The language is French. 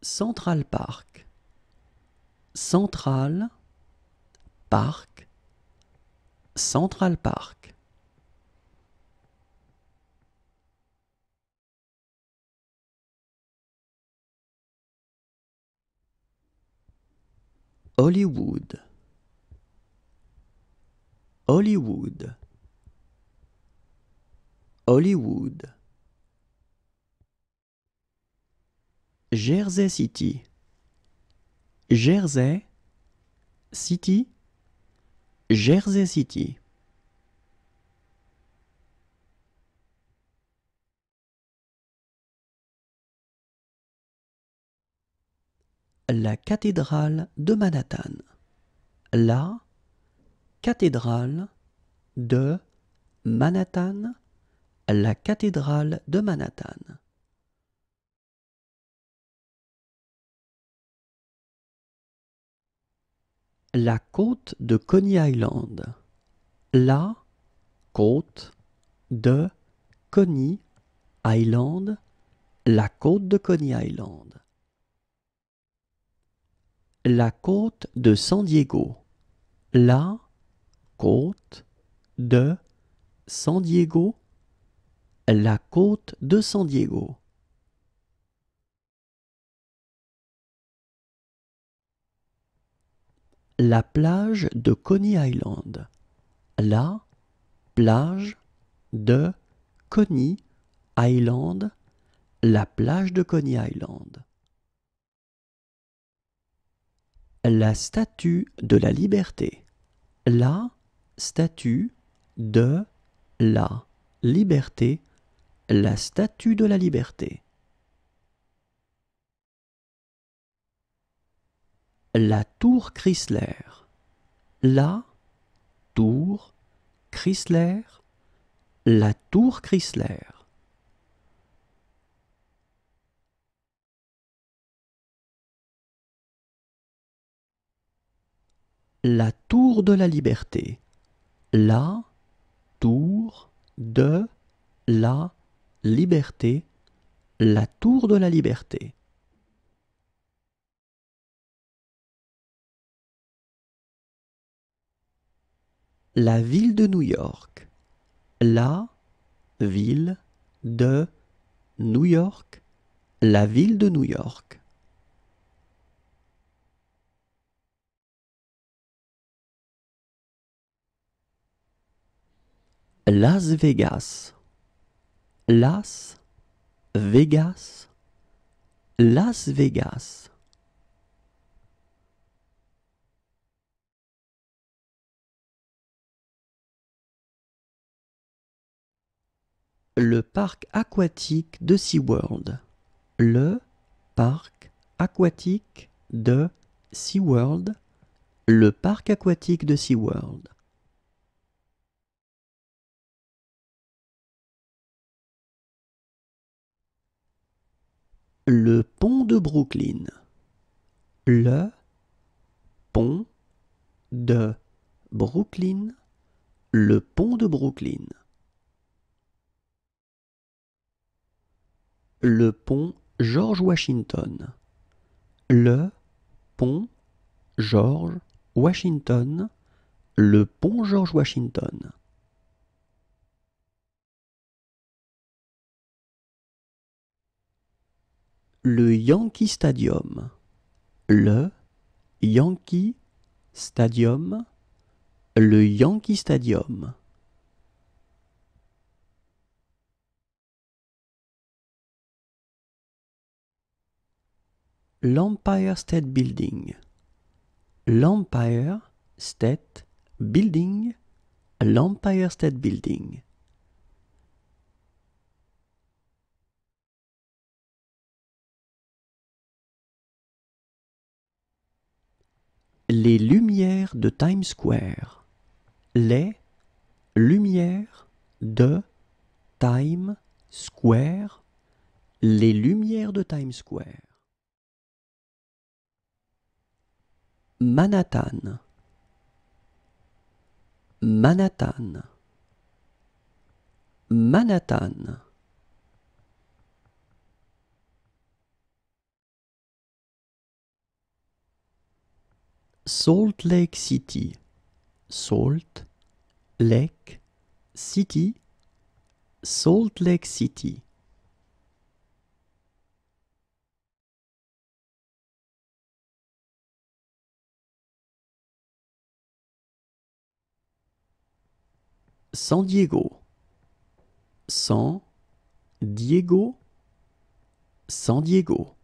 Central Park. Central Park. Central Park. Hollywood. Hollywood. Hollywood. Jersey City. Jersey City. Jersey City. La cathédrale de Manhattan. La cathédrale de Manhattan. La cathédrale de Manhattan. La côte de Coney Island. La côte de Coney Island. La côte de Coney Island. La côte de San Diego. La côte de San Diego. La côte de San Diego. La plage de Coney Island. La plage de Coney Island. La plage de Coney Island. La statue de la liberté. La statue de la liberté. La statue de la liberté. La tour Chrysler. La tour Chrysler. La tour Chrysler. La tour de la liberté. La tour de la liberté. La tour de la liberté. La ville de New York. La ville de New York. La ville de New York. Las Vegas. Las Vegas. Las Vegas. Le parc aquatique de SeaWorld. Le parc aquatique de SeaWorld. Le parc aquatique de SeaWorld. Le pont de Brooklyn. Le pont de Brooklyn. Le pont de Brooklyn. Le pont George Washington. Le pont George Washington. Le pont George Washington. Le Yankee Stadium. Le Yankee Stadium. Le Yankee Stadium. L'Empire State Building. L'Empire State Building. L'Empire State Building. Les lumières de Times Square. Les lumières de Times Square. Les lumières de Times Square. Manhattan. Manhattan. Manhattan. Salt Lake City. Salt Lake City. Salt Lake City. San Diego. San Diego. San Diego.